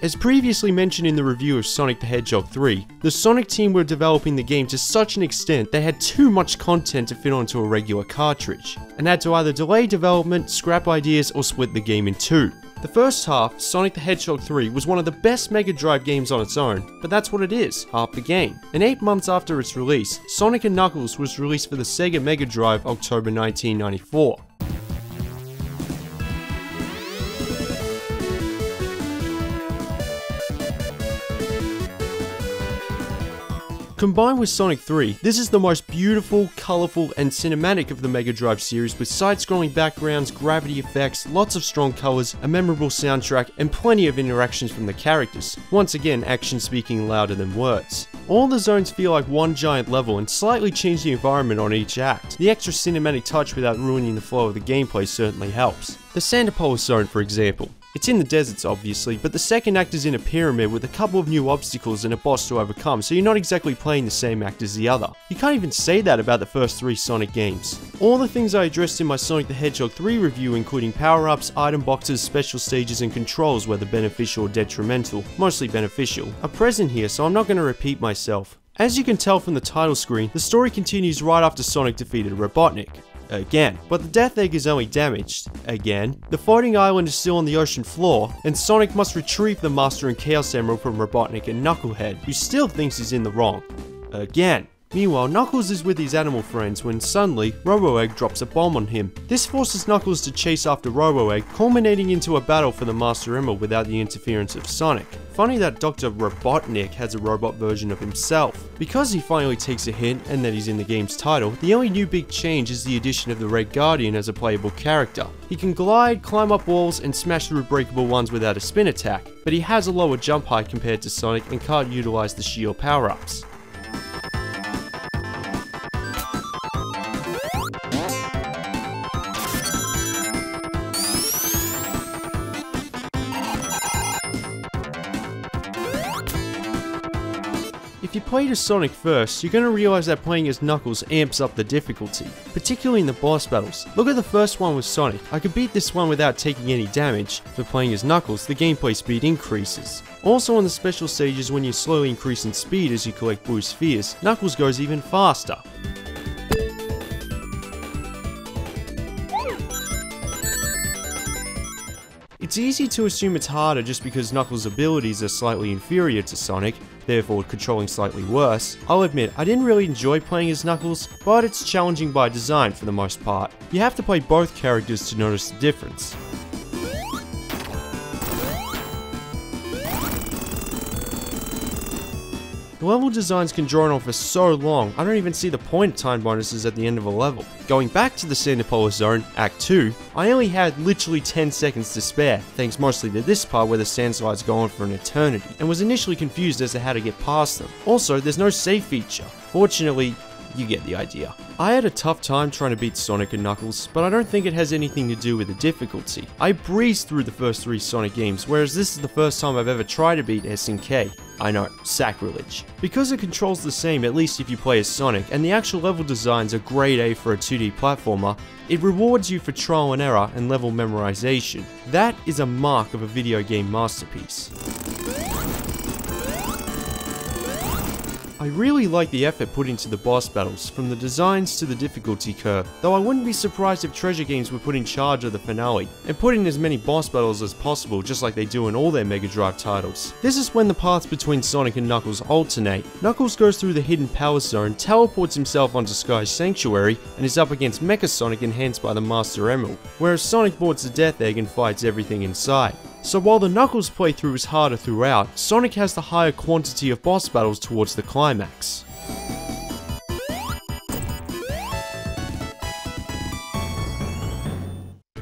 As previously mentioned in the review of Sonic the Hedgehog 3, the Sonic team were developing the game to such an extent they had too much content to fit onto a regular cartridge, and had to either delay development, scrap ideas, or split the game in two. The first half, Sonic the Hedgehog 3, was one of the best Mega Drive games on its own, but that's what it is, half the game. And 8 months after its release, Sonic & Knuckles was released for the Sega Mega Drive October 1994. Combined with Sonic 3, this is the most beautiful, colourful, and cinematic of the Mega Drive series with side-scrolling backgrounds, gravity effects, lots of strong colours, a memorable soundtrack, and plenty of interactions from the characters. Once again, action speaking louder than words. All the zones feel like one giant level and slightly change the environment on each act. The extra cinematic touch without ruining the flow of the gameplay certainly helps. The Sandopolis zone for example. It's in the deserts obviously, but the second act is in a pyramid with a couple of new obstacles and a boss to overcome, so you're not exactly playing the same act as the other. You can't even say that about the first three Sonic games. All the things I addressed in my Sonic the Hedgehog 3 review including power-ups, item boxes, special stages and controls whether beneficial or detrimental, mostly beneficial, are present here so I'm not going to repeat myself. As you can tell from the title screen, the story continues right after Sonic defeated Robotnik again. But the Death Egg is only damaged, again. The floating island is still on the ocean floor, and Sonic must retrieve the Master and Chaos Emerald from Robotnik and Knucklehead, who still thinks he's in the wrong. Again. Meanwhile, Knuckles is with his animal friends when suddenly, Robo-Egg drops a bomb on him. This forces Knuckles to chase after Robo-Egg, culminating into a battle for the Master Emerald without the interference of Sonic. Funny that Dr. Robotnik has a robot version of himself. Because he finally takes a hint and that he's in the game's title, the only new big change is the addition of the Red Guardian as a playable character. He can glide, climb up walls, and smash through breakable ones without a spin attack, but he has a lower jump height compared to Sonic and can't utilize the shield power-ups. If you played as Sonic first, you're going to realise that playing as Knuckles amps up the difficulty, particularly in the boss battles. Look at the first one with Sonic, I could beat this one without taking any damage, but playing as Knuckles, the gameplay speed increases. Also on the special stages when you slowly increase in speed as you collect blue spheres, Knuckles goes even faster. It's easy to assume it's harder just because Knuckles' abilities are slightly inferior to Sonic, therefore controlling slightly worse. I'll admit, I didn't really enjoy playing as Knuckles, but it's challenging by design for the most part. You have to play both characters to notice the difference. The level designs can drone on for so long, I don't even see the point of time bonuses at the end of a level. Going back to the Sandopolis Zone, Act 2, I only had literally 10 seconds to spare, thanks mostly to this part where the sand slides go on for an eternity, and was initially confused as to how to get past them. Also, there's no save feature. Fortunately, you get the idea. I had a tough time trying to beat Sonic and Knuckles, but I don't think it has anything to do with the difficulty. I breezed through the first three Sonic games, whereas this is the first time I've ever tried to beat SNK. I know, sacrilege. Because it controls the same at least if you play as Sonic, and the actual level designs are grade A for a 2D platformer, it rewards you for trial and error and level memorization. That is a mark of a video game masterpiece. I really like the effort put into the boss battles, from the designs to the difficulty curve, though I wouldn't be surprised if Treasure Games were put in charge of the finale, and put in as many boss battles as possible just like they do in all their Mega Drive titles. This is when the paths between Sonic and Knuckles alternate. Knuckles goes through the Hidden Palace Zone, teleports himself onto Sky's Sanctuary, and is up against Mecha Sonic enhanced by the Master Emerald, whereas Sonic boards the Death Egg and fights everything inside. So while the Knuckles playthrough is harder throughout, Sonic has the higher quantity of boss battles towards the climax.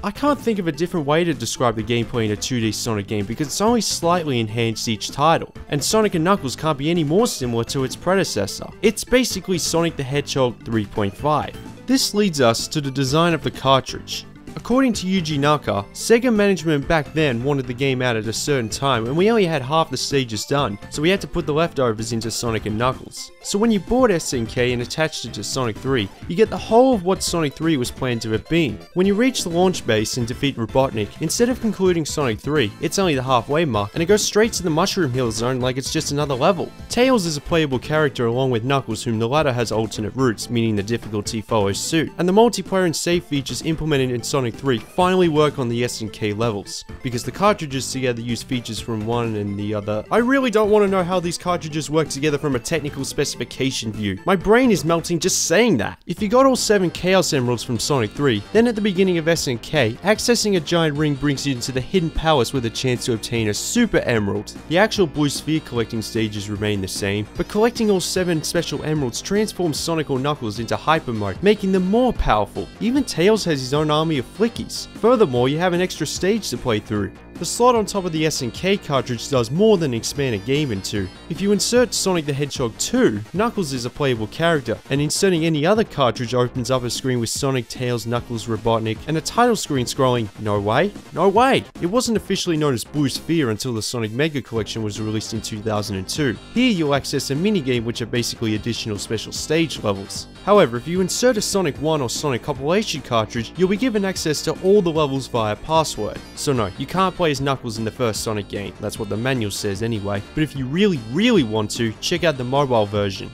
I can't think of a different way to describe the gameplay in a 2D Sonic game because it's only slightly enhanced each title, and Sonic & Knuckles can't be any more similar to its predecessor. It's basically Sonic the Hedgehog 3.5. This leads us to the design of the cartridge. According to Yuji Naka, Sega management back then wanted the game out at a certain time and we only had half the stages done, so we had to put the leftovers into Sonic and Knuckles. So when you bought SNK and attached it to Sonic 3, you get the whole of what Sonic 3 was planned to have been. When you reach the launch base and defeat Robotnik, instead of concluding Sonic 3, it's only the halfway mark, and it goes straight to the Mushroom Hill zone like it's just another level. Tails is a playable character along with Knuckles whom the latter has alternate routes, meaning the difficulty follows suit, and the multiplayer and save features implemented in Sonic 3 finally work on the SNK levels, because the cartridges together use features from one and the other. I really don't want to know how these cartridges work together from a technical specification view. My brain is melting just saying that. If you got all 7 Chaos Emeralds from Sonic 3, then at the beginning of SNK, accessing a giant ring brings you into the Hidden Palace with a chance to obtain a Super Emerald. The actual Blue Sphere collecting stages remain the same, but collecting all 7 special emeralds transforms Sonic or Knuckles into Hyper Mode, making them more powerful. Even Tails has his own army of Flickies. Furthermore, you have an extra stage to play through. The slot on top of the SNK cartridge does more than expand a game into. If you insert Sonic the Hedgehog 2, Knuckles is a playable character, and inserting any other cartridge opens up a screen with Sonic, Tails, Knuckles, Robotnik, and a title screen scrolling, no way, no way! It wasn't officially known as Blue Sphere until the Sonic Mega Collection was released in 2002. Here you'll access a minigame which are basically additional special stage levels. However, if you insert a Sonic 1 or Sonic compilation cartridge, you'll be given access to all the levels via password. So no, you can't play as Knuckles in the first Sonic game, that's what the manual says anyway, but if you really really want to, check out the mobile version.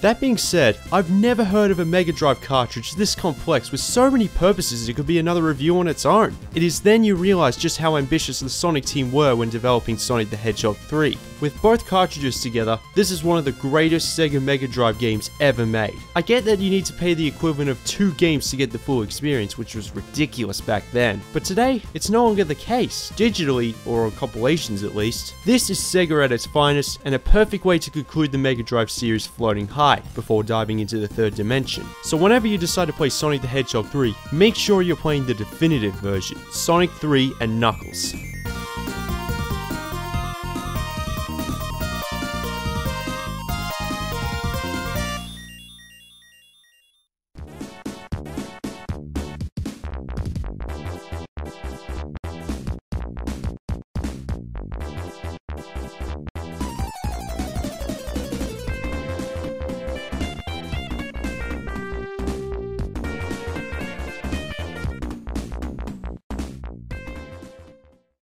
That being said, I've never heard of a Mega Drive cartridge this complex with so many purposes it could be another review on its own. It is then you realise just how ambitious the Sonic team were when developing Sonic the Hedgehog 3. With both cartridges together, this is one of the greatest Sega Mega Drive games ever made. I get that you need to pay the equivalent of two games to get the full experience, which was ridiculous back then, but today, it's no longer the case, digitally, or on compilations at least. This is Sega at its finest, and a perfect way to conclude the Mega Drive series floating high before diving into the third dimension. So whenever you decide to play Sonic the Hedgehog 3, make sure you're playing the definitive version, Sonic 3 and Knuckles.